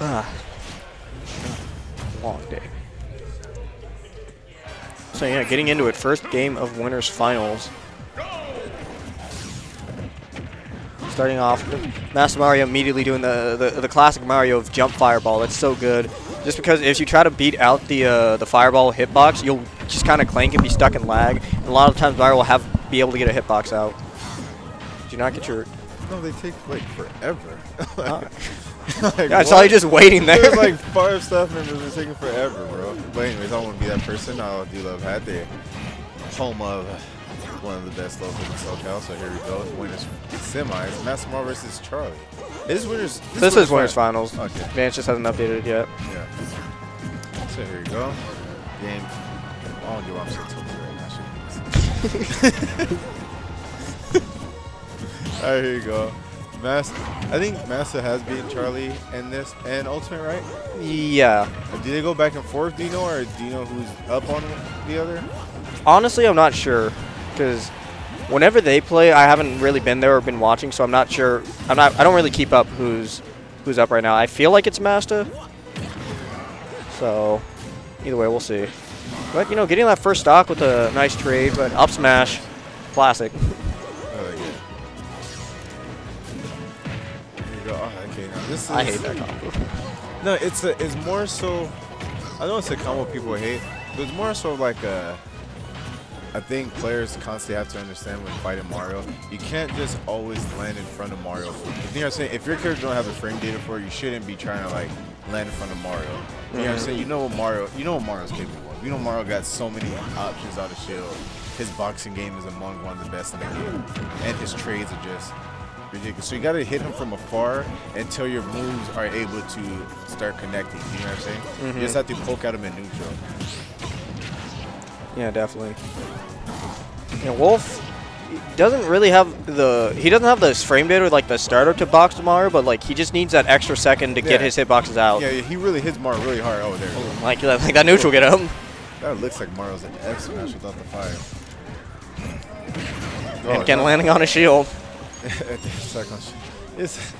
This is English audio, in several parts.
Ah. Long day. So yeah, getting into it, first game of winners finals. Starting off, Master Mario immediately doing the, the, the classic Mario of jump fireball. That's so good. Just because if you try to beat out the uh, the fireball hitbox, you'll just kind of clank and be stuck in lag. And a lot of times Mario will have be able to get a hitbox out. Do you not get your. No, they take like forever. Ah. like, Yeah, I saw you just waiting there. There's like five stuff and it's taking forever, bro. But anyways, I want to be that person. I do love Hat Day, home of one of the best locals in SoCal. So here we go. Winners semis. Master Mar versus Charlie. This is winners. This is winners fin- finals. Okay. Vance just hasn't updated it yet. Yeah. So here we go. Game. I don't get why I'm so tilted right now. All right, here you go. Master, I think Massa has beaten Charlie in this and Ultimate, right? Yeah. Do they go back and forth? Do you know, or do you know who's up on the other? Honestly, I'm not sure because whenever they play, I haven't really been there or been watching, so I'm not sure. I'm not. I don't really keep up who's who's up right now. I feel like it's Masta. So either way, we'll see. But you know, getting that first stock with a nice trade, but up smash, classic. This is. I hate that combo. No, it's a, it's more so. I know it's a combo people hate, but it's more so like a. I think players constantly have to understand when fighting Mario, you can't just always land in front of Mario. You know what I'm saying? If your character don't have the frame data for it, you shouldn't be trying to like land in front of Mario. You know what I'm Mhm. saying? You know what Mario, you know what Mario's capable of. You know Mario got so many options out of shield. His boxing game is among one of the best in the game, and his trades are just ridiculous. So you got to hit him from afar until your moves are able to start connecting. You know what I'm saying? Mhm. You just have to poke at him in neutral. Yeah, definitely. Yeah, Wolf doesn't really have the he doesn't have the frame data like the starter to box tomorrow, but like he just needs that extra second to get his hitboxes out. Yeah, yeah, he really hits Mario really hard. Oh, there. is. Like that, like that neutral get him. That looks like Mario's an X smash without the fire. Oh, and Ken landing on a shield. like it's,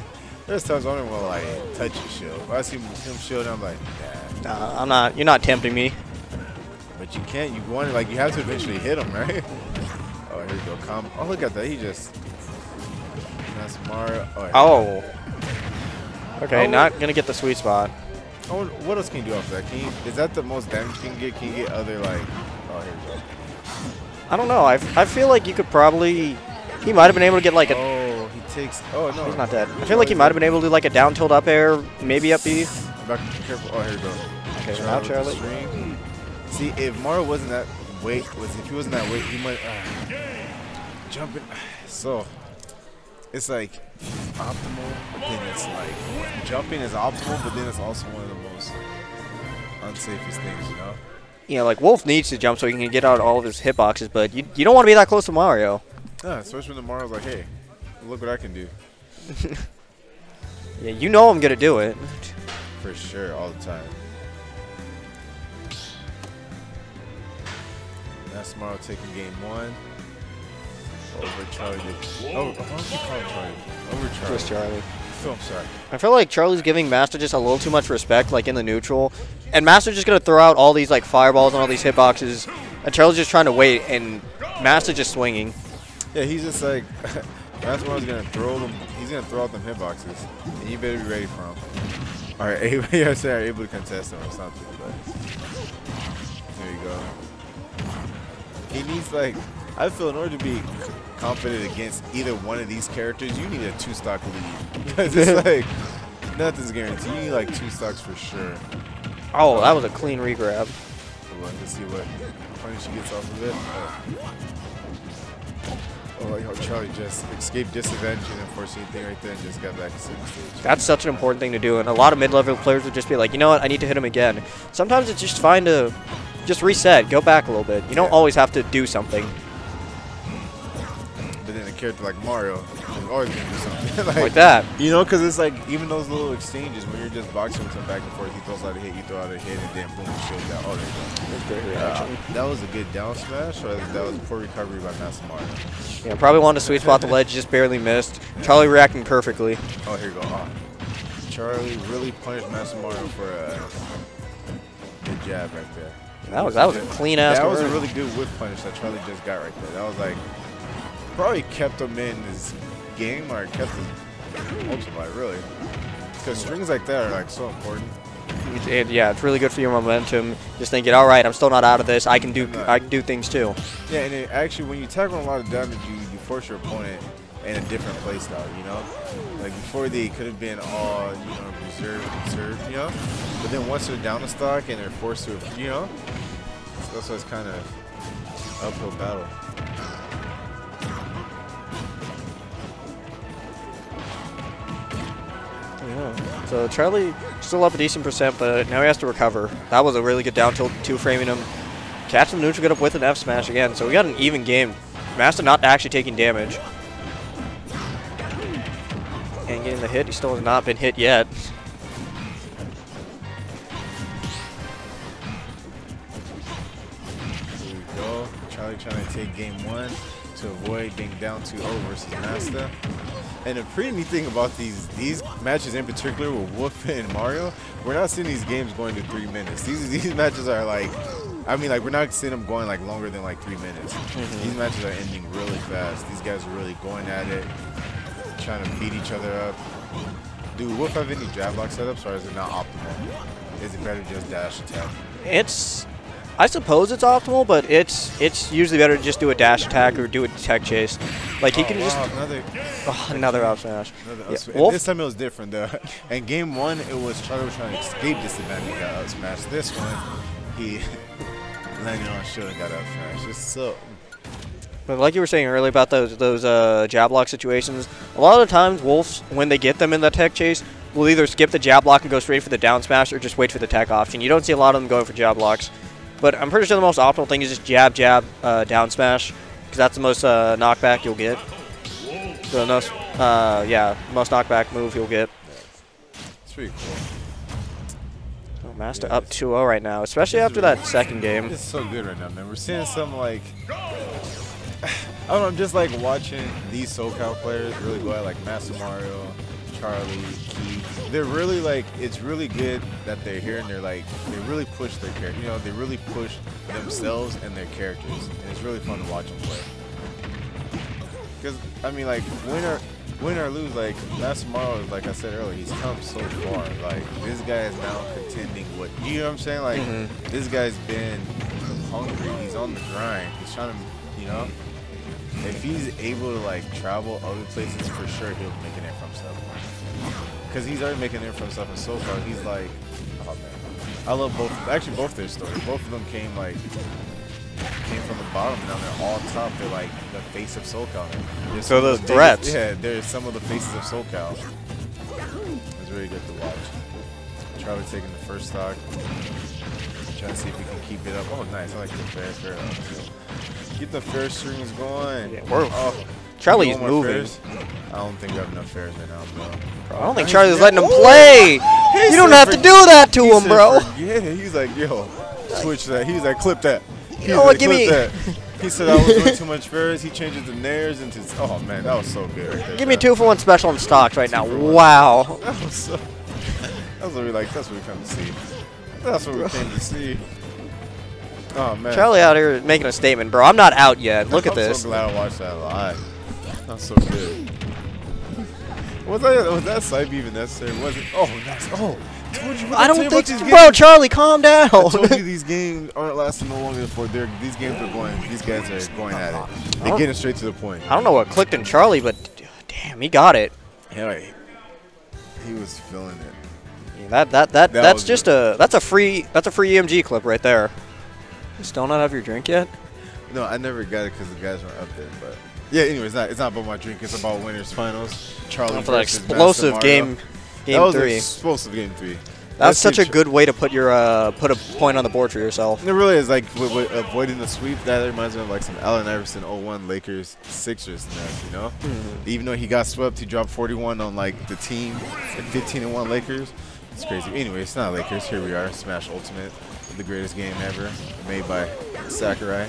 there's times I don't want to like touch his shield. When I see him shield, I'm like, nah. Nah, I'm not. You're not tempting me. But you can't. You want like you have to eventually hit him, right? Oh, here we go. Com oh, look at that. He just. That's Mario. Oh. Oh. Okay, Oh. not gonna get the sweet spot. Oh, what else can you do off that? Can you, is that the most damage you can get? Can you get other like? Oh, here we go. I don't know. I, I feel like you could probably. He might have been able to get like a. Oh, he takes. Oh no. He's not dead. I feel like he might have been able to do like a down tilt up air, maybe up B. Back, careful. Oh, here we go. Okay, now with the Charlie. string. See, if Mario wasn't that weight, was if he wasn't that weight, he might uh, jumping. So it's like optimal, but then it's like jumping is optimal, but then it's also one of the most unsafest things, you know. Yeah, like Wolf needs to jump so he can get out all of his hitboxes, but you, you don't want to be that close to Mario. Yeah, especially when the Mario's like, hey, look what I can do. Yeah, you know I'm gonna do it. For sure, all the time. That's Mario taking game one. Over Charlie. Oh, why don't you call Charlie? Over Charlie. Just Charlie. Phil, I'm sorry. I feel like Charlie's giving Master just a little too much respect, like in the neutral, and Master's just gonna throw out all these like fireballs and all these hitboxes, and Charlie's just trying to wait, and Master just swinging. Yeah, he's just like, that's Mario's gonna throw them. He's gonna throw out them hitboxes, and you better be ready for him. All right, able, yeah, sorry, able to contest him or something. But there you go. He needs like, I feel in order to be confident against either one of these characters, you need a two stock lead because it's like nothing's guaranteed. You need like two stocks for sure. Oh, that was a clean regrab. Let's see what punish he gets off of it. Oh. Oh, how Charlie just escaped disadvantage and force anything right there and just got back to stage. That's such an important thing to do, and a lot of mid-level players would just be like, you know what, I need to hit him again. Sometimes it's just fine to just reset, go back a little bit. You don't Yeah. always have to do something But then a character like Mario is always gonna do something like that. You know, because it's like even those little exchanges when you're just boxing with him back and forth, he throws out a hit, you throw out a hit, and then boom, shield down. Oh, there you go. Uh, that was a good down smash, or that was poor recovery by Master Yeah, probably wanted to sweet spot the ledge, just barely missed. Charlie reacting perfectly. Oh, here you go. Oh. Charlie really punished Master for a good jab right there. That was that was a clean ass. That was a really good whiff punish that Charlie just got right there. That was like probably kept him in his game or kept his ultimate really. Because strings like that are like so important. And yeah, it's really good for your momentum. Just thinking, all right, I'm still not out of this. I can do. I can do things too. Yeah, and it actually when you tackle a lot of damage, you, you force your opponent in a different play style, you know? Like before they could have been all, you know, reserved, conserved, you know? But then once they're down to stock and they're forced to, you know? So that's why it's kind of uphill battle. Yeah. So Charlie still up a decent percent, but now he has to recover. That was a really good down tilt, two framing him. Catching the neutral get up with an F smash again. So we got an even game. Master not actually taking damage. And getting the hit. He still has not been hit yet. Here we go. Charlie trying to take game one to avoid being down 2-0 versus Master. And the pretty neat thing about these these matches in particular with Wolf and Mario, we're not seeing these games going to three minutes. These these matches are like, I mean, like we're not seeing them going like longer than like three minutes. Mm-hmm. These matches are ending really fast. These guys are really going at it, trying to beat each other up. Do Wolf have any jab lock setups, or is it not optimal? Is it better just dash attack? It's, I suppose it's optimal, but it's it's usually better to just do a dash attack or do a tech chase. Like he Oh, can wow, just another oh, another up smash. Another Yeah, up. This time it was different though. In game one, it was Charlie was trying to escape disadvantage and got up smash. This one, he landed on shield and got up smash. It's so But like you were saying earlier about those those uh, jab lock situations, a lot of times Wolves, when they get them in the tech chase, will either skip the jab lock and go straight for the down smash or just wait for the tech option. You don't see a lot of them going for jab locks. But I'm pretty sure the most optimal thing is just jab, jab, uh, down smash, because that's the most uh, knockback you'll get. The most, uh, yeah, most knockback move you'll get. it's pretty cool. Oh, Master Yeah, up it's- 2-0 right now, especially after that second game. It's so good right now, man. We're seeing some like I don't know, I'm just like watching these SoCal players really go at like Master Mario, Charlie, Key. They're really like it's really good that they're here and they're like they really push their character. You know, they really push themselves and their characters, and it's really fun to watch them play. Because I mean, like win or win or lose, like Master Mario, like I said earlier, he's come so far. Like this guy is now contending with you know what I'm saying? Like Mhm. this guy's been hungry. He's on the grind. He's trying to, you know. If he's able to like travel other places, for sure he'll make an name for himself. Cause he's already making name for himself in SoCal. He's like, oh man, I love both. Actually, both their stories. Both of them came like came from the bottom. Now they're all top. They're like the face of SoCal. They're So those threats. biggest- Yeah, they're some of the faces of SoCal. It's really good to watch. Charlie taking the first stock. Trying to see if we can keep it up. Oh, nice. I like the fair, fair. Uh, Keep the fair strings going. Yeah, we're- oh, Charlie's moving. I don't think we have enough fairs right now, bro. I don't think Charlie's letting him play. He You don't have to do that to him, bro. Yeah, he's like, yo, switch that. He's like, clip that. He's know what, like, give me- that. He said I was doing too much fairs. He changes the nairs into. Oh man, that was so good. Right there, Give me two for one special in stocks right now. Two one. Wow. That was so. That's what we like. That's what we come to see. That's what we came to see. Oh man, Charlie out here making a statement, bro. I'm not out yet. Look at this. I'm so glad I watched that live. That's so good. Was that was that side even necessary? Was it? Oh, nice. Oh, you. I don't think, bro. games. Charlie, calm down. I told you these games aren't lasting no longer for they're these games are going these guys are going at it. They're getting straight to the point. I don't know what clicked in Charlie, but damn, he got it. Yeah, he was feeling it. Yeah, that that that, That that's just a that's a free that's a free EMG clip right there. Still not have your drink yet? No, I never got it because the guys weren't up there. But yeah, anyway, it's not it's not about my drink. It's about winners finals. Charlie For that versus Master explosive Mario. game, that was three. explosive game three. That's such a good way to put your uh put a point on the board for yourself. It really is like avoiding the sweep. That reminds me of like some Allen Iverson 01 Lakers Sixers. You know, Mm-hmm. even though he got swept, he dropped 41 on like the team, like 15 and one Lakers. It's crazy. Anyway, it's not Lakers. Here we are, Smash Ultimate, the greatest game ever, made by Sakurai.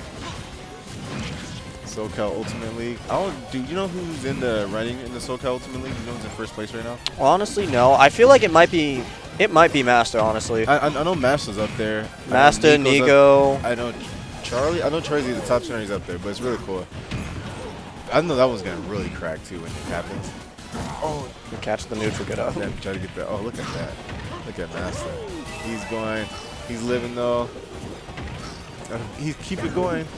SoCal Ultimate League. I don't. Do you know who's in the running in the SoCal Ultimate League? You know who's in first place right now? Honestly, no. I feel like it might be it might be Master. Honestly, I, I, I know Master's up there. I Master, Nico's up- Nigo. I know Charlie. I know Charlie's the top center. He's up there, but it's really cool. I know that one's gonna really crack too when it happens. Oh, Catch the neutral, get up. Try to get that. Oh, look at that. Look at Master. He's going. He's living though. Uh, He's keep it going.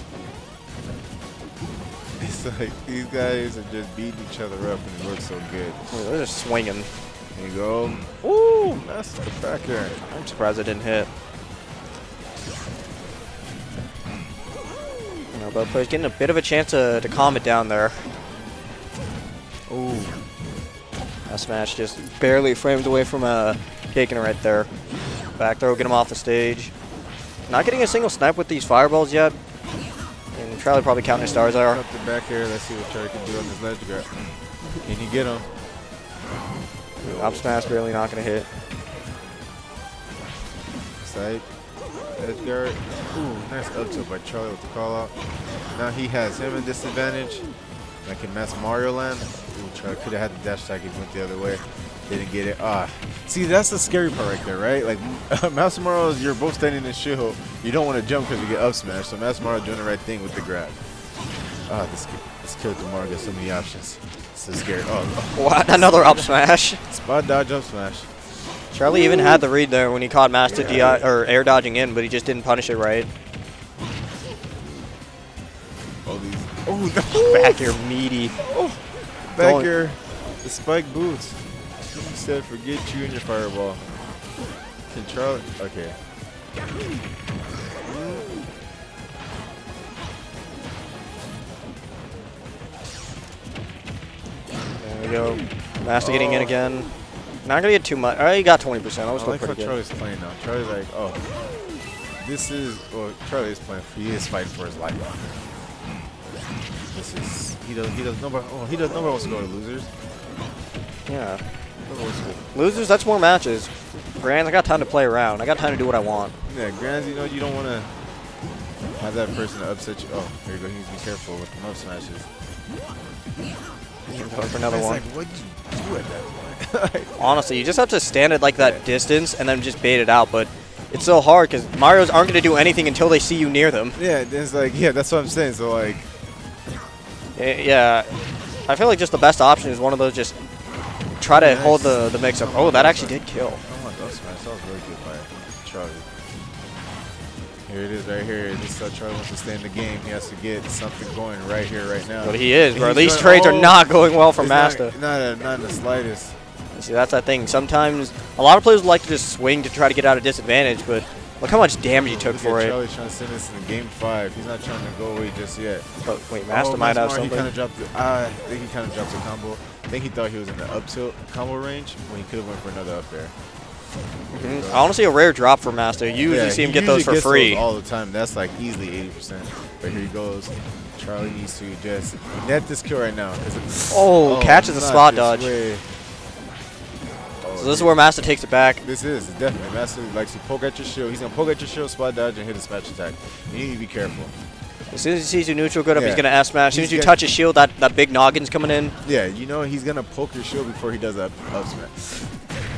It's like these guys are just beating each other up and it looks so good. Ooh, They're just swinging. There you go. Ooh, Master back there. I'm surprised it didn't hit. You know, both players getting a bit of a chance to, to calm it down there. Ooh. That smash just barely framed away from uh, taking it right there. Back throw, get him off the stage. Not getting a single snipe with these fireballs yet. And Charlie probably counting his stars are. Up the back here. Let's see what Charlie can do on this ledge grab. Can he get him? Up smash barely not going to hit. Side. edge guard. Ooh, nice up tilt by Charlie with the call out. Now he has him in disadvantage. Like in Mass Mario Land. Ooh, Charlie could have had the dash attack if he went the other way. Didn't get it. Ah. See, that's the scary part right there, right? Like, is you're both standing in shield. You don't want to jump because you get up smash. So Master Mario doing the right thing with the grab. Ah, this, this character Mario gets so many options. So scary. Oh, What? Another up smash. oh. spot dodge up smash. Charlie even had the read there when he caught Master DI or air dodging in, but he just didn't punish it right. All these. Oh, no. Back here, meaty. Oh, Back here, the spike boots. Said, forget you and your fireball. Can Charlie? Okay. There we go. Master getting in oh. again. Not gonna get too much. Oh, he got 20%. That was I still like how good. Charlie's playing now. Charlie's like, oh, this is. Well, Charlie's playing. He is fighting for his life. This is. He does. He does. Nobody. Oh, he does. Nobody wants to go to losers. Yeah. Nobody wants to go. Losers, that's more matches. Grand, I got time to play around. I got time to do what I want. Yeah, Grands, you know, you don't want to have that person upset you. Oh, here you go. He needs to be careful with the up smashes. Going for another one. like, what'd you do at that point? Honestly, you just have to stand at like that distance and then just bait it out. But it's so hard because Mario's aren't going to do anything until they see you near them. yeah, it's like, yeah, that's what I'm saying. So, like, eh, Yeah, I feel like just the best option is one of those just try to hold the, the mix up. Oh, that actually did kill. I want those smash. That was really good by Charlie. Here it is right here. This is how Charlie wants to stay in the game. He has to get something going right here, right now. But he is, bro. He's These trades oh, are not going well for Master. Not, not, not in the slightest. See, that's that thing. Sometimes a lot of players like to just swing to try to get out of disadvantage, but look how much damage he took for it. Charlie's trying to send this in game five. He's not trying to go away just yet. But wait, Master oh, might have Mario, He kind something. of dropped. The, uh, I think he kind of dropped the combo. I think he thought he was in the up tilt combo range when he could have went for another up air. there. Mhm. Honestly, a rare drop for Master. You usually Yeah, see him get those for free. all the time. That's like easily 80%. But here he goes. Charlie needs to just net this kill right now. it- Oh, catches a spot dodge. way. Oh, So this is where Master takes it back. This is definitely Master likes to poke at your shield. He's gonna poke at your shield, spot dodge, and hit a smash attack. You need to be careful. As soon as he sees you neutral good up, he's gonna S smash. As soon He's as you touch his shield, that, that big noggin's coming in. Yeah, you know he's gonna poke your shield before he does that up smash.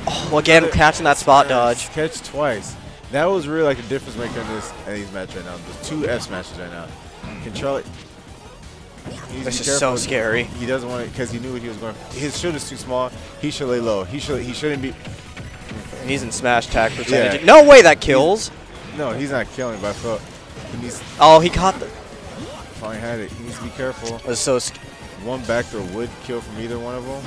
Oh, again, catching that spot dodge. Catch twice. That was really like a difference maker in this in these match right now. There's two F smashes right now. Control he This is so scary. He doesn't want it because he knew what he was going. His shield is too small. He should lay low. He should. He shouldn't be. And he's in smash attack percentage. Yeah. No way that kills. No, he's not killing. But I felt he needs. Oh, he caught the. Finally had it. He needs to be careful. Was so One back throw would kill from either one of them.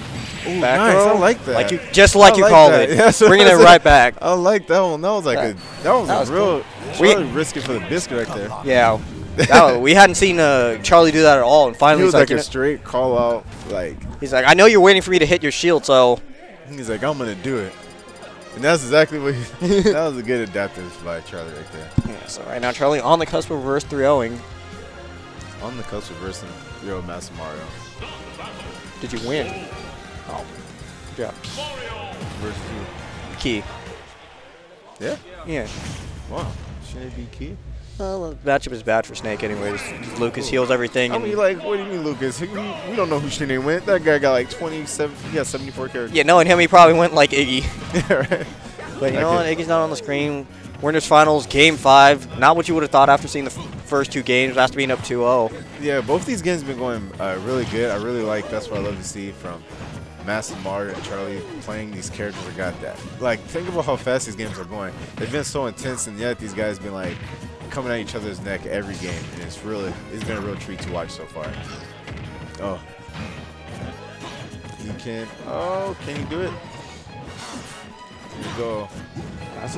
Ooh, back nice. row. I like that. Like you, just like I you like called that. it. Yeah, that's Bringing it right back. I like that one. That was like That- a. That was that a was real. We- Charlie risking for the biscuit right there. Yeah. That- we hadn't seen uh, Charlie do that at all, and finally He was he's like, like you a know- straight call out. Like he's like, I know you're waiting for me to hit your shield, so he's like, I'm gonna do it. And that's exactly what. He, that was a good adaptive by Charlie right there. yeah. So right now Charlie on the cusp of reverse 3-0ing. On the cusp of versing Real Master Mario Did you win? Oh, good job. versus Key. Yeah. Yeah. Wow. Shouldn't it be key? Well, the matchup is bad for Snake anyways. Lucas heals everything. I and- mean, like, what do you mean, Lucas? We, we don't know who Shinny went. That guy got like 27. He got 74 characters. yeah, knowing him, he probably went like Iggy. right. But you know Okay. what? Iggy's not on the screen. Winners finals, game five. Not what you would have thought after seeing the first two games after being up oh. 2-0. Yeah, both these games have been going uh, really good. I really like. That's what I love to see from Master Mario and Charlie playing these characters. I got that. Like, think about how fast these games are going. They've been so intense, and yet these guys have been like coming at each other's neck every game, and it's really it's been a real treat to watch so far. Oh, he can. Oh, can he do it? Here we go.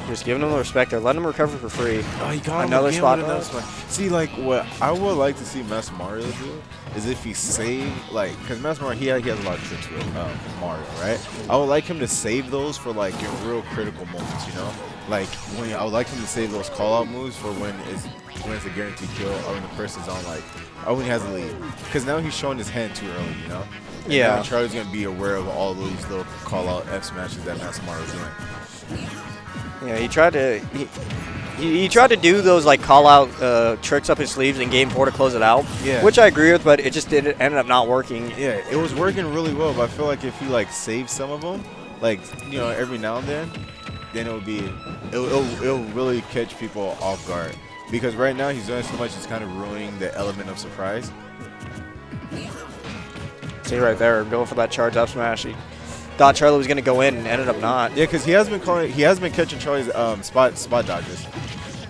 Just giving him the respect there. Letting him recover for free. Oh, he got Another spot another spot. See, like what I would like to see Master Mario do is if he save like because Master Mario he, he has a lot of tricks with um, Mario, right? I would like him to save those for like in real critical moments, you know. Like when I would like him to save those call out moves for when it's when it's a guaranteed kill or when the person's on like or when he has a lead. Because now he's showing his hand too early, you know. And Yeah. Charlie's gonna be aware of all these little call out F smashes that Master Mario's doing. Yeah, he tried to he, he, he tried to do those like call out uh, tricks up his sleeves in game four to close it out. Yeah. Which I agree with, but it just did ended up not working. Yeah, it was working really well, but I feel like if he like saved some of them, like you know, every now and then, then it would be, it'll, it'll, it'll really catch people off guard. Because right now he's doing so much, it's kind of ruining the element of surprise. See right there, going for that charge up smash. He thought Charlie was gonna go in and ended up not. Yeah, because he has been calling, he has been catching Charlie's um, spot spot dodges.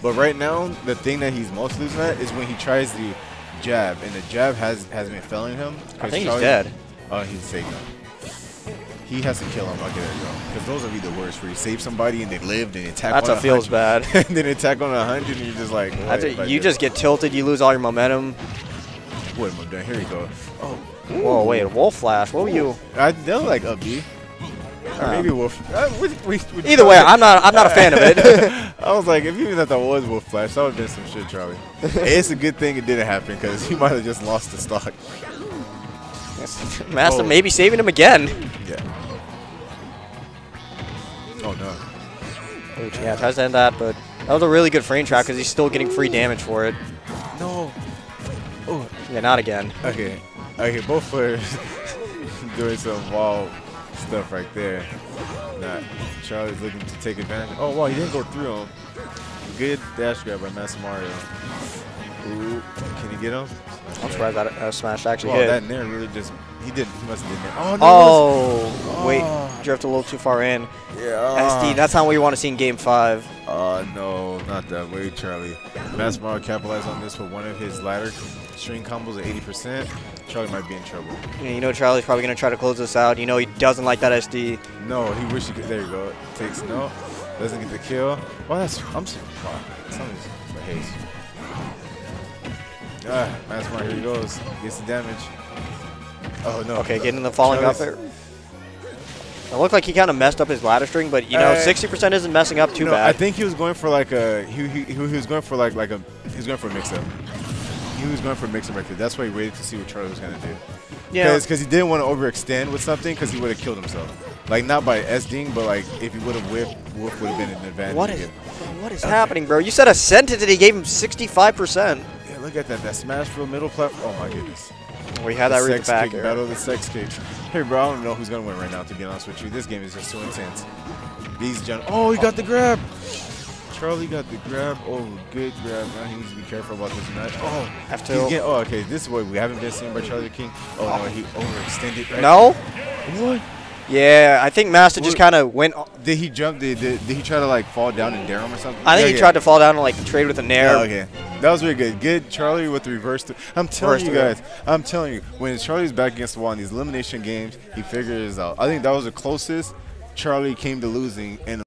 But right now, the thing that he's most losing at is when he tries the jab, and the jab has has been failing him. I think he's Charlie- dead. Oh, he's safe now. He has to kill him. Okay, there you go. Because those would be the worst, where you save somebody and they lived and attack. That's on what feels bad. and then attack on a hundred, and you're just like, That's what it. if I You just get tilted, you lose all your momentum. What am I doing? Here we go. Oh, Whoa, wait, Wolf Flash. What were you? I look like up B. Or Um, maybe Wolf. Uh, we- we- we- Either way, I'm not I'm not a fan of it. I was like, if even if that was Wolf Flash, that would have been some shit, Charlie. it's a good thing it didn't happen because he might have just lost the stock. Master Oh. maybe saving him again. Yeah. Oh no. Ooh, yeah, tries to end that, but that was a really good frame trap because he's still getting free damage for it. No. Oh. Yeah, not again. Okay. Okay, both players doing some wild stuff right there. Not Charlie's looking to take advantage. Oh wow, he didn't go through him. Good dash grab by Master Mario. Ooh, can he get him? I'm surprised that uh, smash actually Wow, hit. that nair really just he didn't he must have did nair. Oh no. oh, wait, Oh. drift a little too far in. yeah. SD, that's not what you want to see in game five. Uh, no, not that way, Charlie. Master Mario capitalized on this with one of his ladder string combos at 80%. Charlie might be in trouble. Yeah, You know Charlie's probably going to try to close this out. You know he doesn't like that SD. No, he wish he could. There you go. Takes no. Doesn't get the kill. Well, that's. I'm so. Wow. Something's for haste. Ah, that's Mario, here he goes. Gets the damage. Oh, no. Okay, getting the falling up there. It looked like he kind of messed up his ladder string, but you know, Uh, 60% isn't messing up too no, bad. I think he was going for like a. He, he, he was going for like like a. He was going for a mix up. He was going for a mix up right there. That's why he waited to see what Charlie was gonna do. yeah, Because he didn't want to overextend with something because he would have killed himself. Like not by SDing, but like if he would have whiffed, Wolf would have been an advantage. what is what is happening, bro? You said a sentence and he gave him 65%. Yeah, look at that. That smash for middle platform. Oh my goodness. We had that sex back kick, here. Battle of the sex kicks. Hey, bro, I don't know who's gonna win right now. To be honest with you, this game is just too intense. These gen. Oh, he got the grab. Charlie got the grab. Oh, good grab. Now he needs to be careful about this match. Oh, Have he's to. getting, oh, okay. This is what we haven't been seen by Charlie King. Oh no, he overextended. Right No? What? Yeah, I think Master just kind of went. Did he jump? Did, did, did he try to like fall down and dare him or something? I think Yeah, he yeah. tried to fall down and like trade with a nair. Oh, okay. That was really good. Good Charlie with the reverse. th- I'm telling Reverse you guys. I'm telling you. When Charlie's back against the wall in these elimination games, he figures out. I think that was the closest Charlie came to losing in